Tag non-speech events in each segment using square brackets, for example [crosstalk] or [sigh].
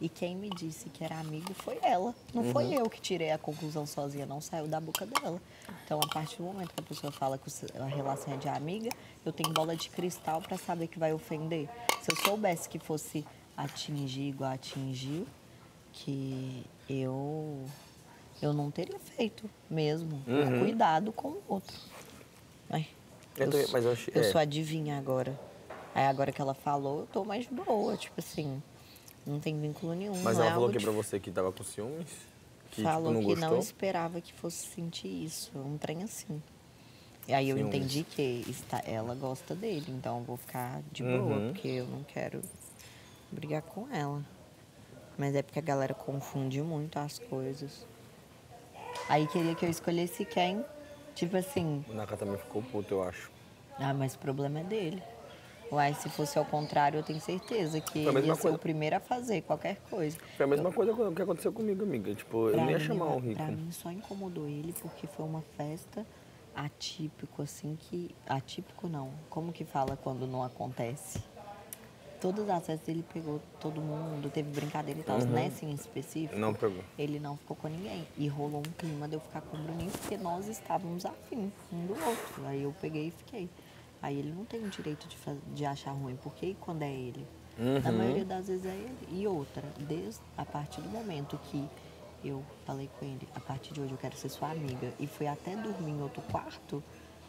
E quem me disse que era amigo foi ela. Não foi eu que tirei a conclusão sozinha, não saiu da boca dela. Então, a partir do momento que a pessoa fala que a relação é de amiga, eu tenho bola de cristal para saber que vai ofender. Se eu soubesse que fosse atingir igual atingiu, que eu eu não teria feito mesmo. Por cuidado com o outro. Ai, Eu eu, tô- mas eu achei- eu é. sou adivinha agora. Aí agora que ela falou, eu tô mais boa, tipo assim, não tem vínculo nenhum. Mas não ela é falou que pra dif- você que tava com ciúmes? Que falou tipo, não que gostou? não esperava que fosse sentir isso, um trem assim. E aí eu Ciúmes. entendi que está, ela gosta dele, então eu vou ficar de boa, Uhum. porque eu não quero brigar com ela. Mas é porque a galera confunde muito as coisas. Aí queria que eu escolhesse quem, tipo assim, O Naka também ficou puto, eu acho. ah, mas o problema é dele. Uai, se fosse ao contrário, eu tenho certeza que ele ia ser coisa. o primeiro a fazer qualquer coisa. Foi a mesma coisa que aconteceu comigo, amiga. Tipo, eu Pra não ia mim, chamar o Pra Rico. mim só incomodou ele porque foi uma festa atípico, assim, que. Atípico não. Como que fala quando não acontece? Todas as festas ele pegou todo mundo, teve brincadeira e tal. Nessa em específico, Uhum. Não pegou. ele não ficou com ninguém. E rolou um clima de eu ficar com o Bruninho porque nós estávamos afim um do outro. Aí eu peguei e fiquei. Aí ele não tem o direito de, de achar ruim, porque quando é ele? Na Uhum. maioria das vezes é ele. E outra, desde a partir do momento que eu falei com ele, a partir de hoje eu quero ser sua amiga, e fui até dormir em outro quarto,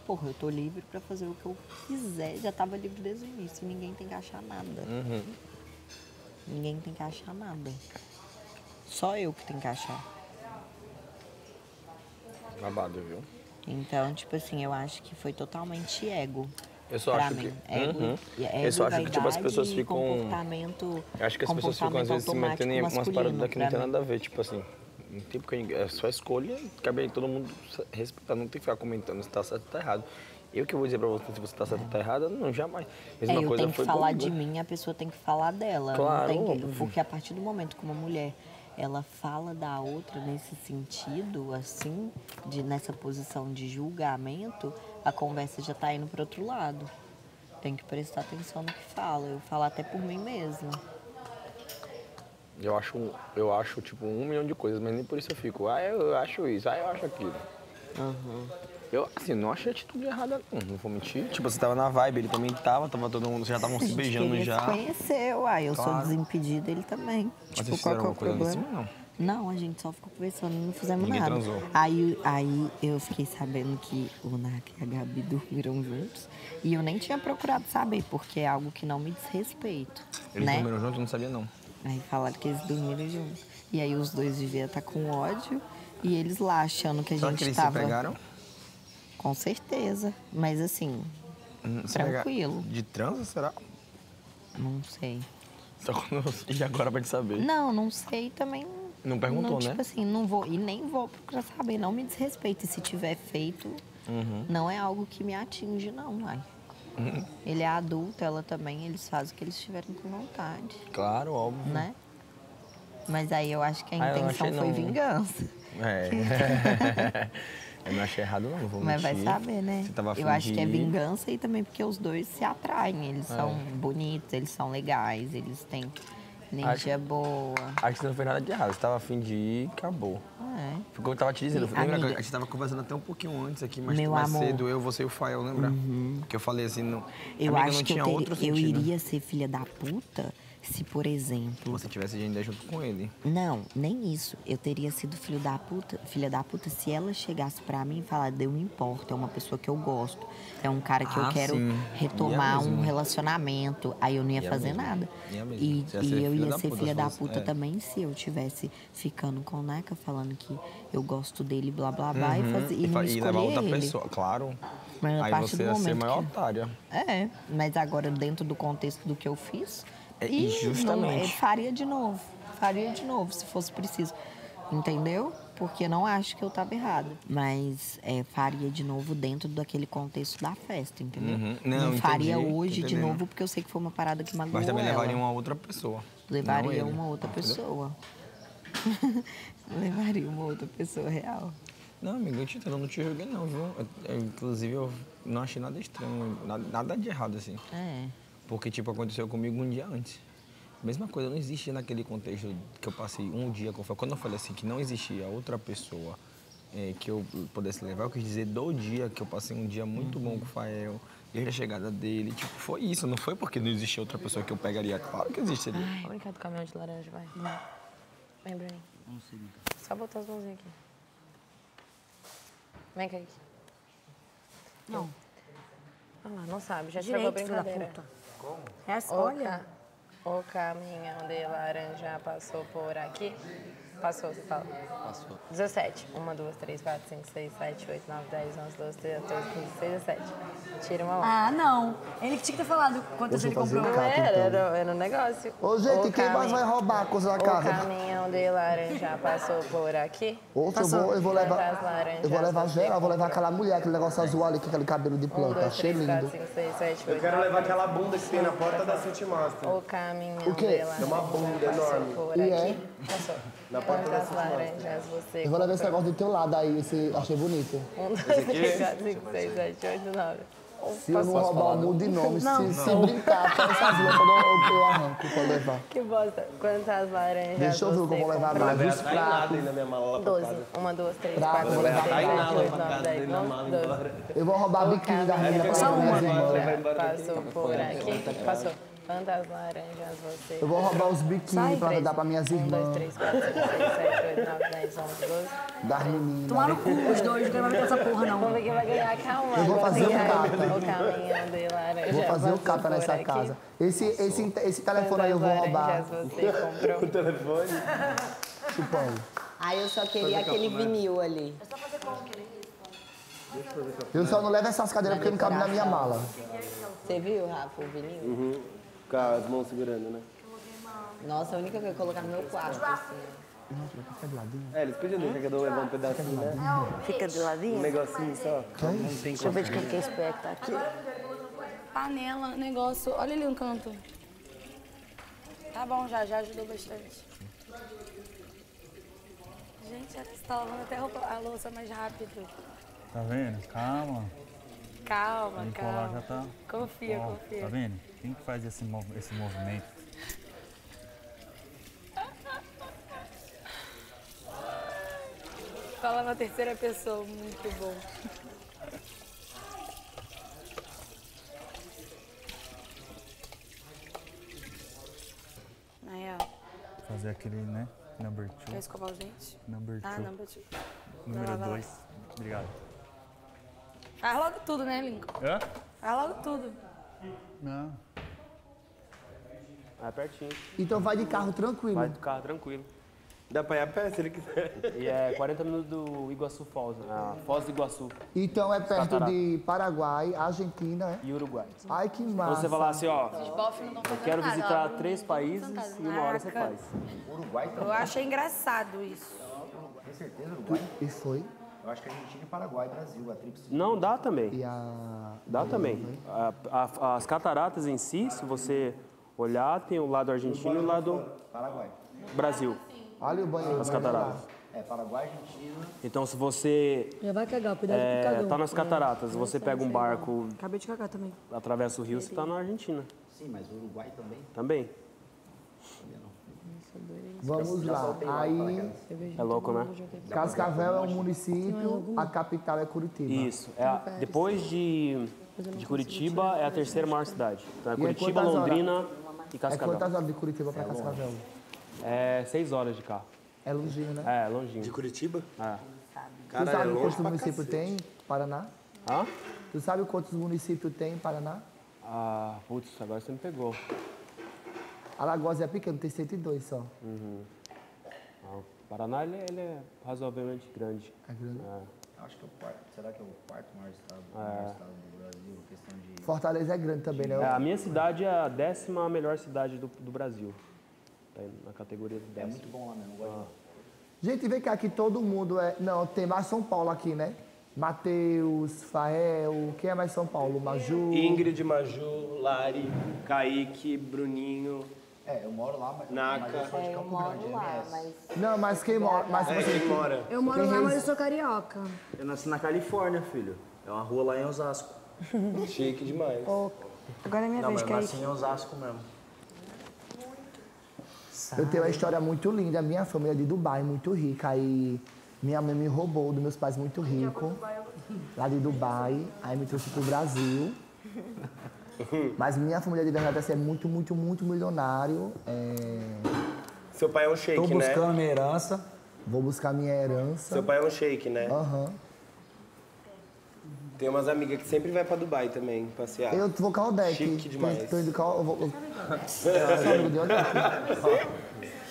porra, eu tô livre pra fazer o que eu quiser. Já tava livre desde o início, ninguém tem que achar nada. Uhum. Ninguém tem que achar nada. Só eu que tenho que achar. Babado, viu? Então, tipo assim, eu acho que foi totalmente ego. Eu só pra acho mim. que- Ego, Uhum. ego Eu só acho que, tipo, as pessoas ficam- Comportamento, Eu acho que as pessoas ficam, às vezes, se metendo em algumas paradas que não tem nada a ver. Tipo assim, não tem porque é só escolha e cabe aí todo mundo respeitar. Não tem que ficar comentando se tá certo ou tá errado. Eu que vou dizer pra você se você tá certo ou tá errado, não, jamais. É, Mesma eu coisa tenho que foi falar comigo. de mim, a pessoa tem que falar dela. Claro, que- porque a partir do momento que uma mulher ela fala da outra nesse sentido, assim, de, nessa posição de julgamento, a conversa já tá indo para outro lado. Tem que prestar atenção no que fala. Eu falo até por mim mesma. Eu acho, eu acho, tipo, um milhão de coisas, mas nem por isso eu fico. Ah, eu acho isso, ah, eu acho aquilo. Eu, assim, não achei a atitude errada, não. Não vou mentir. Tipo, você tava na vibe, ele também tava, tava todo mundo, já estavam se beijando queria já. se conhecer, uai. Eu sou Claro. desimpedida, ele também. Mas tipo, vocês qual fizeram que é o problema? cima, Não, a gente só ficou conversando, não fizemos Ninguém nada. transou. Aí, aí eu fiquei sabendo que o Nak e a Gabi [laughs] dormiram juntos. E eu nem tinha procurado saber, porque é algo que não me diz respeito. Eles né? dormiram juntos, eu não sabia não. Aí falaram que eles dormiram juntos. E aí os dois deviam estar com ódio. E eles lá achando que a Será gente que eles tava. se pegaram? Com certeza. Mas assim, Hum, se Tranquilo. De transa, será? não sei. Só quando... E agora pra te saber. Não, não sei também. Não perguntou, não, né? Tipo assim, não vou. E nem vou procurar saber, não me desrespeita. E se tiver feito, Uhum. não é algo que me atinge, não, vai. Ele é adulto, ela também, eles fazem o que eles tiverem com vontade, Claro, óbvio. né? Mas aí eu acho que a Ah, intenção foi não. vingança. É. [laughs] eu não achei errado, não. Vou Mas vai saber, né? Eu acho que é vingança e também porque os dois se atraem. Eles É. são bonitos, eles são legais, eles têm energia boa. Acho que você não fez nada de errado. Você tava afim de ir, acabou. É. Foi como eu tava te dizendo. Lembra que amiga- a gente tava conversando até um pouquinho antes aqui, Meu mais amor. Uhum. cedo, eu, você e o Fael, lembra? Que eu falei assim, não, Eu amiga, acho não que eu, teria- eu iria ser filha da puta se, por exemplo, você tivesse ainda junto com ele. Não, nem isso. Eu teria sido filho da puta, filha da puta se ela chegasse pra mim e falar, eu me importo, é uma pessoa que eu gosto, é um cara que eu Ah, quero sim. retomar um relacionamento. Aí eu não ia, Ia fazer mesmo. nada. Ia. E, e eu ia ser filha da puta é. também se eu tivesse ficando com o Neca, falando que eu gosto dele, blá blá blá, e, fazer, e, Uhum. E, não e levar outra ele. pessoa, claro. Mas Aí você ia ser maior que- otária. É, mas agora dentro do contexto do que eu fiz. É, e e justamente. não- é, faria de novo. Faria de novo, se fosse preciso. Entendeu? Porque não acho que eu estava errada. Mas é, faria de novo dentro daquele contexto da festa, entendeu? Uhum. Não, faria entendi, hoje de novo, porque eu sei que foi uma parada que magoou Mas também ela. levaria uma outra pessoa. não Levaria uma outra pessoa. [laughs] levaria uma outra pessoa real. Não, amigo, eu te entendo, eu não te julguei não, viu? Eu- eu, inclusive, eu não achei nada estranho, nada, nada de errado, assim. É. Porque, tipo, aconteceu comigo um dia antes. Mesma coisa, não existia naquele contexto que eu passei um dia com. Quando eu falei assim que não existia outra pessoa eh, que eu pudesse levar, eu quis dizer do dia que eu passei um dia muito bom com o Fael, desde a chegada dele. Tipo, foi isso, não foi porque não existia outra pessoa que eu pegaria. Claro que existiria. Vamos brincar do caminhão de laranja, vai. Vem, Bruninho. Vamos seguir. Só botar as mãozinhas aqui. Vem, Kaique. Não. Olha lá, não sabe, já estragou a Direito, filho da brincadeira. Puta. É assim, olha. o caminhão de laranja passou por aqui. Passou, você fala. Passou. 17. 1, 2, 3, 4, 5, 6, 7, 8, 9, 10, 11, 12, 13, 14, 15, 16, 17. Tira uma lá. Ah, não. Ele que tinha que ter falado quantas ele comprou. um Não Cata, era, então. era, era um negócio. Ô, gente, O quem mais caminho- vai roubar a coisa da O casa? caminhão de laranja passou por aqui. Ouça, eu vou, eu vou levar. Laranjas Eu vou levar geral, eu vou levar aquela mulher, aquele negócio azul ali, com aquele cabelo de 1, planta. 2, Achei 3, lindo. 4, 5, 6, 7, 8, Eu quero levar aquela bunda que tem na porta da City Master. O caminhão O quê? de laranja É uma bunda enorme. por E aqui. é? Passou. Na porta da Quantas City Master. laranjas você Eu vou levar esse negócio do teu lado aí, esse, achei bonito. 1, 2, 3, 4, 5, 6, 7, 8, 9. Se eu não roubar o mundo de nome, se, se brincar, até essas lâmpadas eu, eu arranco pra levar. Que bosta. Quantas laranjas Deixa eu ver o que eu vou levar pratos. na minha mala lá pra 12. casa. 1, 2, 3, Prato, 4, vou 5, levar 6, 7, nada 8, pra 9, casa 10, dele na 11, mala 12. embora. Eu vou roubar a biquíni da menina pra Só levar uma irmãs. já passou por aqui. Passou. Quantas laranjas você Eu vou roubar os biquíni pra dar pra minhas 1, 2, irmãs, 3, 4, 5, 6, 7, 8, 9, 10, 11, 12. das meninas. Tomar no cu os dois, não quero mais ver essa porra, não. Vamos ver quem vai ganhar. Calma. Eu vou fazer um que- capa. O caminhão de laranja Eu vou fazer o capa nessa aqui. casa. Esse, esse, esse telefone aí eu vou Quantas roubar. laranjas você comprou? [laughs] O telefone. Chupão. Aí eu só queria aquele vinil ali. Eu só não levo essas cadeiras porque não cabe na minha mala. Você viu, Rafa, o vinil? Uhum. Com as mãos segurando, né? Nossa, a única coisa que eu colocar no meu quarto, assim. É, eles podiam deixar que eu levar um pedacinho, né? Fica de Um ladinho. negocinho só. Deixa eu ver de quem que é que tá aqui. Panela, negócio. Olha ali um canto. Tá bom, já, já ajudou bastante. Gente, você tá lavando até a louça mais rápido. Tá vendo? Calma. Calma, calma. já tá. Confia, Ó, confia. Tá vendo? Quem que faz esse, mov- esse movimento? Fala na terceira pessoa, muito bom. Aí, ó. Fazer aquele, né? Number Quer two. escovar os dentes? Number two. Ah, number two. Número Vai lá, vai lá. dois. Obrigado. Faz logo tudo, né, Lincoln? Hã? Faz logo tudo. Não. É pertinho, Então vai de carro tranquilo. vai do carro tranquilo. Dá pra ir a pé se ele quiser. E é 40 minutos do Iguaçu Foz, a Foz do Iguaçu Então é perto Catarata. de Paraguai, Argentina, né? e Uruguai. Ai, que Então massa. você falar assim, ó, eu quero visitar três países e uma hora você faz. Eu achei engraçado isso. Tem certeza, Uruguai? E foi. Eu acho que Argentina e Paraguai, Brasil, a tríplice. Não, dá também. E a... Dá também. A- a- as cataratas em si, se você olhar, tem o lado argentino e o lado Paraguai. Brasil, Olha o banheiro. as cataratas. É, Paraguai, Argentina. Então, se você Já vai cagar, cuidado é, com o cagão. tá nas cataratas, você pega um barco, Acabei de cagar também. atravessa o rio, você tá na Argentina Sim, mas o Uruguai também. também. Vamos lá. Aí, É louco, né? Cascavel é um município, a capital é Curitiba. Isso. É a- depois de, de Curitiba, é a terceira maior cidade. Então, é é Curitiba? Londrina e É Cascavel. quantas horas de Curitiba pra Cascavel? É seis horas de carro. É longinho, né? É, longinho. De Curitiba? É. Tu Cara, é sabe longe quantos municípios tem Paraná? Hã? Tu sabe quantos municípios tem em Paraná? Ah, putz, agora você me pegou. Alagoas é pequeno, tem 102 só. Ah, o Paraná, ele, ele é razoavelmente grande. É grande. Acho que é o quarto. Será que é o quarto maior estado, o maior estado do Brasil? Questão de. Fortaleza é grande também, né? É, a minha cidade é a décima melhor cidade do, do Brasil. Tá na categoria de É décima. muito bom lá mesmo. gosto lá. Gente, vem cá que todo mundo é. Não, tem mais São Paulo aqui, né? Matheus, Fael, quem é mais São Paulo? Maju. Ingrid, Maju, Lari, Kaique, Bruninho, É, moro lá, mas, Naca. mas eu sou de É, eu Campo moro Grande, lá, MS. mas. Não, mas quem mora... Mas, É, você quem mora. Eu moro Quem lá, mas eu sou carioca. Eu nasci na Califórnia, filho. É uma rua lá em Osasco. [laughs] Chique demais. Agora é minha Não, vez, mas eu Kaique. nasci em Osasco mesmo. Eu tenho uma história muito linda. Minha família é de Dubai, muito rica. Aí minha mãe me roubou dos meus pais muito ricos. Lá de Dubai. Aí me trouxe pro Brasil. Mas minha família de verdade assim, é muito, muito, muito milionário. É, Seu pai é um Tô shake, né? buscando minha herança. Vou buscar minha herança. Seu pai é um shake, né? Aham. Tem umas amigas que sempre vai pra Dubai também, passear. Eu vou Caldeck. Chique demais. Tô indo cal... eu vou...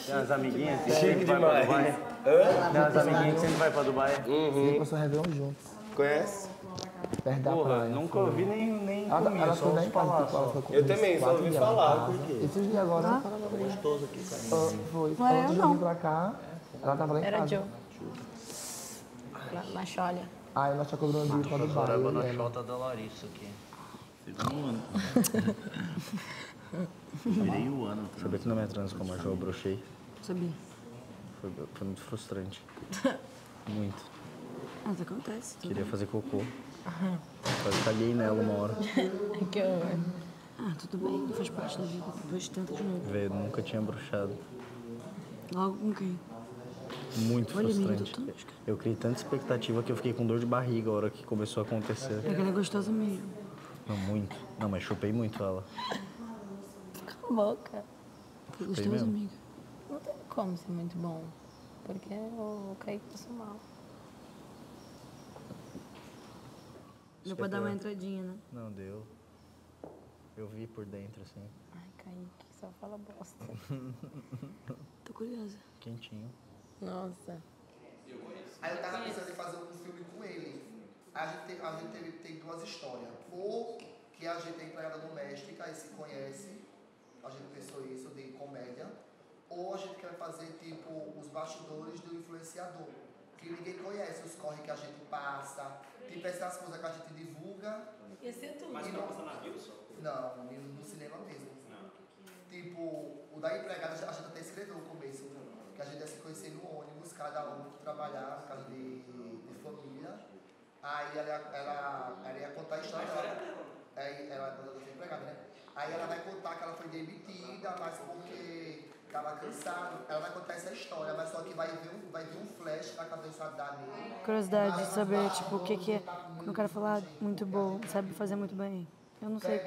Tem umas amiguinhas que Chique sempre vai pra. Dubai. Hã? Tem umas amiguinhas que sempre vai pra Dubai. Depois eu Réveillon juntos. Conhece? Perto da Porra, praia. nunca ouvi nem, nem Ela, comi, ela só ouvi falar. ela só. Eu uns também, só ouvi falar, casa. por quê? Esses dias agora. Ah. Gostoso aqui, cara. Ah, foi. Não era eu, não. pra cá, ela tava lá em Era casa. Joe. Lá na Cholha. Aí nós tá cobrando dinheiro pra Dubai. Chorava eu na ela. chota da Larissa aqui. Segundo [laughs] ano. Virei o ano. Sabia que na minha trans com a Marjoa eu brochei? Sabia. Foi, foi muito frustrante. [laughs] Muito. Mas acontece. Queria fazer cocô. Quase caguei nela uma hora. [laughs] que horror. Ah, tudo bem, faz parte da vida. Depois de novo. Velho, nunca tinha brochado. Logo com quem? Muito Olha, frustrante. Eu criei tanta expectativa que eu fiquei com dor de barriga a hora que começou a acontecer. É que ela é gostosa mesmo. Não, muito. Não, mas chupei muito ela. Cala a boca. Foi Chupei gostosa, mesmo. amiga. Não tem como ser muito bom. Porque o Kaique passou mal. Deu pra dar uma entradinha, né? Não, deu. Eu vi por dentro, assim. Ai, Kaique, só fala bosta. [laughs] Tô curiosa. Quentinho. Nossa. Aí eu tava pensando em fazer um filme com ele. A gente, tem, a gente tem, tem duas histórias. Ou que a gente é empregada doméstica e se conhece, a gente pensou isso de comédia. Ou a gente quer fazer tipo os bastidores do influenciador. Que ninguém conhece os corre que a gente passa. Tipo essas coisas que a gente divulga. Ia ser tudo. Mas não, não, no, no cinema mesmo. Tipo, o da empregada a gente até escreveu no começo, que a gente ia se conhecer no ônibus, cada um que trabalhar, no caso de, de família. Aí ela, ela, ela ia contar a história dela. Aí ela ela foi empregada, né? Aí ela vai contar que ela foi demitida, mas porque cansada. Ela vai contar essa história, mas só que vai vir um, vai vir um flash na cabeça da. Curiosidade de saber, tipo, o que que é. Quando o cara falar muito bom, sabe fazer muito bem. Eu não sei o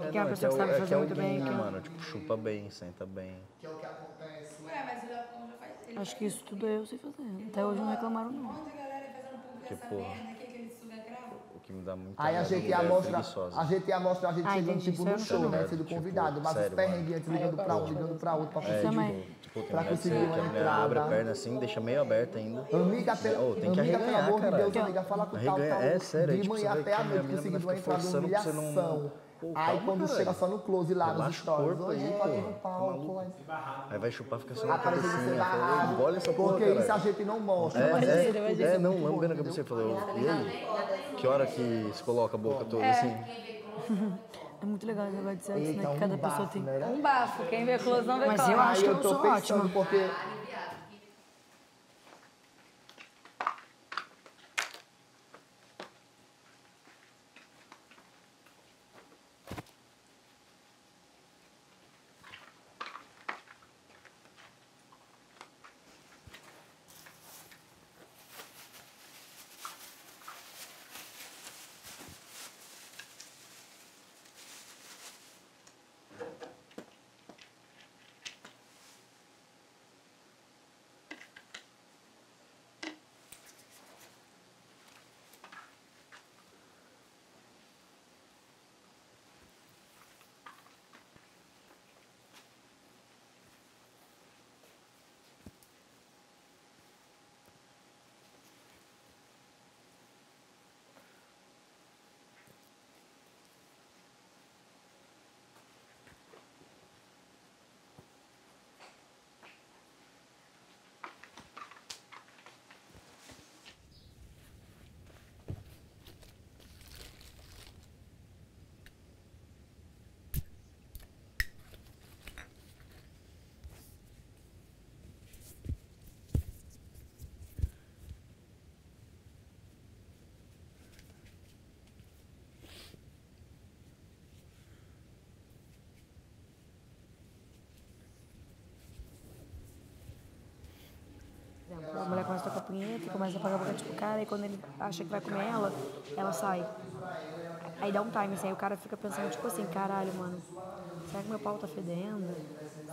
que, que é uma pessoa que sabe é, fazer é muito bem. que- mano. Tipo, chupa bem, senta bem. Que é o que acontece. É, Acho que isso tudo eu sei fazer. Até hoje não reclamaram, não. Porque, porra, o que me dá muito Aí a gente é ia mulher mostrar, a gente ia mostrar a gente Ah, chegando tipo no não show, né? Sendo Tipo, convidado, mas os perrengues antes ligando pra um, ligando pra outro pra É, conseguir. tipo, tipo, tem Pra conseguir uma que a mulher abre a entrada. perna assim, deixa meio aberta ainda. Amiga, pelo, tem que amiga, pelo arreganhar, amor de. Deus, amiga, fala com tal, tal. é sério, é de tipo, manhã até a noite conseguindo uma entrada humilhação. Pô, Aí calma, quando caralho. chega só no close lá nos Relaxa o stories, corpo hoje aí, pô. no palco. lá. Aí vai chupar, fica só na cabecinha. Fala, barrado. engole essa porra, Porque isso a gente não mostra. É, mas é, isso tudo é, é não, lambendo a entendeu? cabeça e falou, e aí? Que hora que se coloca a boca toda assim? É muito legal esse negócio de sexo, né? Que cada pessoa tem. né? Um bafo. Quem vê closão vê Mas cola. eu acho que eu tô sou pensando, ótima. porque punheta começa a pagar tipo cara, e quando ele acha que vai comer ela, ela sai. Aí dá um time, assim, aí o cara fica pensando, tipo assim, caralho, mano, será que meu pau tá fedendo?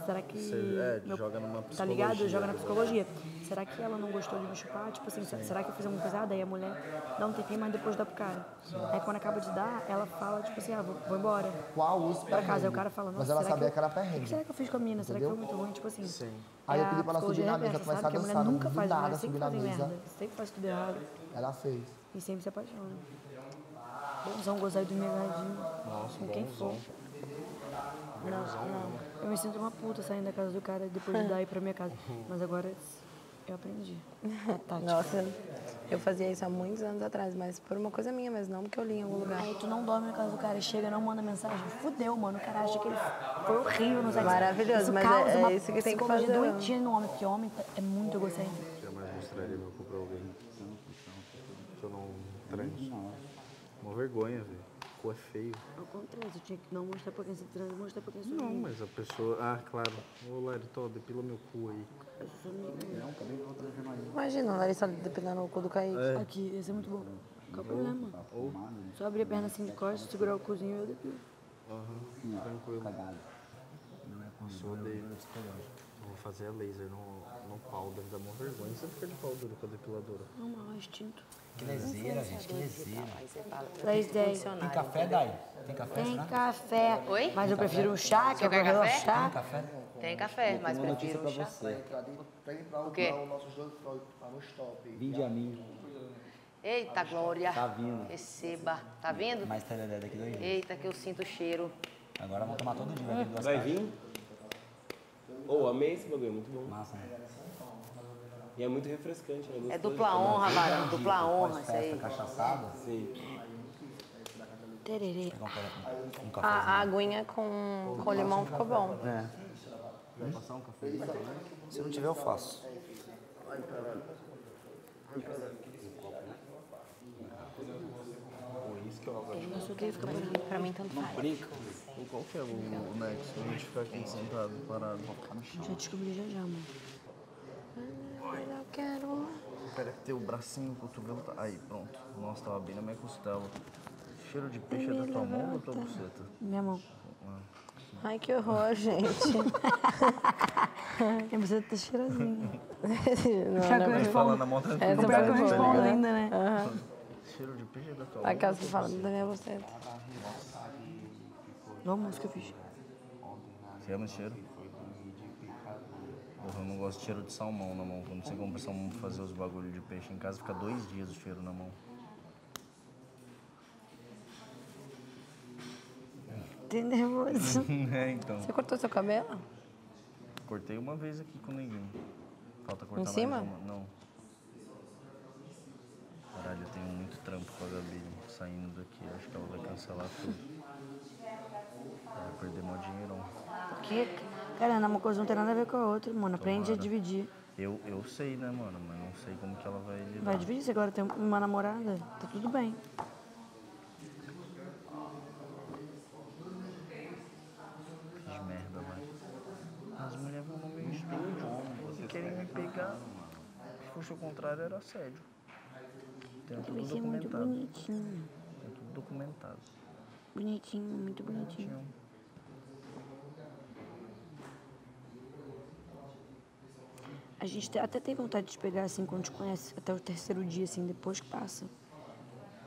Será que. Você, é, meu- joga numa Tá ligado? psicologia, Joga na né? psicologia. Será que ela não gostou de me chupar? Tipo assim, será que eu fiz alguma coisa? Aí a mulher dá um tempinho, mas depois dá pro cara. Aí quando acaba de dar, ela fala, tipo assim, ah, vou, vou embora. Qual os Pra casa. Aí o perrengue? cara fala, nossa, Mas ela será sabia que, que era eu- O que perrengue. será que eu fiz com a mina? Será que foi muito ruim? Tipo assim. Aí eu é pedi pra ela subir na mesa, reversa, começar sabe? a Que a mulher dançar, nunca faz, nada sempre subir na faz mesa. merda. Sempre faz tudo errado. Ela fez. E sempre se apaixona. Bonzão, gozar do negadinho. Nossa, Com quem for. Não, não. Eu me sinto uma puta saindo da casa do cara depois de [laughs] dar ir pra minha casa. Mas agora eu aprendi. [laughs] Nossa, eu fazia isso há muitos anos atrás, mas por uma coisa minha mesmo, não porque eu li em algum lugar. Aí tu não dorme na casa do cara, chega, não manda mensagem. Fudeu, mano. O cara acha que ele foi horrível no sexo. Maravilhoso, isso mas causa é- é uma isso que tem que fazer. doentia no homem, porque homem é muito egocêntrico. Jamais mostraria meu cu pra alguém. Se eu não transo. Uma vergonha, velho. Cu é feio. Ao contrário, você tinha que não mostrar pra quem se trans, mostrar pra quem se Não, mas a pessoa. Ah, claro. Ô, Larry, tô, depila meu cu aí. Imagina, a Larissa dependendo o cu do Kaique. É. Aqui, esse é muito bom. Qual o problema? Só abrir a perna assim de costas, segurar o cozinho e eu depilo. Aham, tranquilo. Nossa, eu odeio. Vou fazer a laser no, no pau, deve dar uma vergonha. Você fica de pau duro com a depiladora. Não, mal, é instinto. Que lezeira, gente, que lezeira. 10, 10. Tem café, Dai? Tem café, Tem será? café. Oi? Mas eu prefiro um chá, que é café? relaxar. Tem café? Tem café, mas prefiro um chá. Pra entrar pra entrar O quê? o nosso jogo para no stop. Vinde a mim. Eita, Glória. Tá vindo. Receba. Tá vindo? Mais tereré daqui dois dias. Eita, que eu sinto o cheiro. Agora vamos tomar todo dia, vai vir Vai vir? Ô, amei esse bagulho, muito bom. Massa, né? E é muito refrescante, né? É dupla de tomar. honra, varão. Dupla honra, isso aí. Cachaçada? Sim. Tererê. Um A, aguinha com, com limão ficou bom. É. Vai passar um café? Se não tiver, eu faço. Não sei o que, fica aí. Pra mim, tanto faz. Brinca. Qual que é o, o nexo? A gente ficar aqui sentado, parado. Já descobri já já, mano. Eu quero. Pera que tem o bracinho, o cotovelo tá... Aí, pronto. Nossa, tava bem na minha costela. Cheiro de peixe é da tua mão ou da tua buceta? Minha mão. Ai, que horror, gente. [laughs] Minha buceta tá cheirosinha. [laughs] não, que eu não. Falando na mão tá Essa O pior que eu respondo né? ainda, né? Cheiro de peixe é da tua mão. Aquelas que falam da minha buceta. Olha a música que eu fiz. Você ama esse cheiro? Porra, eu não gosto de cheiro de salmão na mão. Quando você compra salmão pra fazer os bagulhos de peixe em casa, fica dois dias o cheiro na mão. Tem nervoso. [laughs] é, então. Você cortou seu cabelo? Cortei uma vez aqui com o neguinho. Falta cortar Em mais cima? uma. Não. Caralho, eu tenho muito trampo com a Gabi saindo daqui. Acho que ela vai cancelar tudo. Vai perder mó dinheirão. Que? Cara, uma coisa não tem nada a ver com a outra, mano. Aprende a Tomara. dividir. Eu, eu sei, né, mano? Mas não sei como que ela vai lidar. Vai dividir, se agora tem uma namorada, tá tudo bem. Fiz merda, vai. As mulheres vão no meu estúdio e querem me pegar. Se fosse o contrário, era assédio. Tem tudo ser muito documentado. bonitinho. Tem tudo documentado. Bonitinho, muito bonitinho. A gente te- até tem vontade de te pegar assim quando te conhece, até o terceiro dia, assim, depois que passa.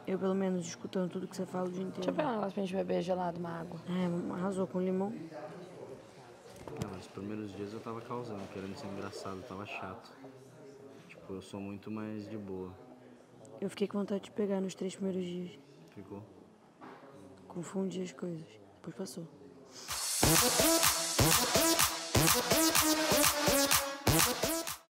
Eu, pelo menos, escutando tudo que você fala o dia inteiro. Deixa eu pegar um negócio pra gente beber gelado, uma água. É, arrasou com limão. Não, os primeiros dias eu tava causando, querendo ser engraçado, tava chato. Tipo, eu sou muito mais de boa. Eu fiquei com vontade de te pegar nos três primeiros dias. Ficou? Confundi as coisas. Depois passou. Thank you.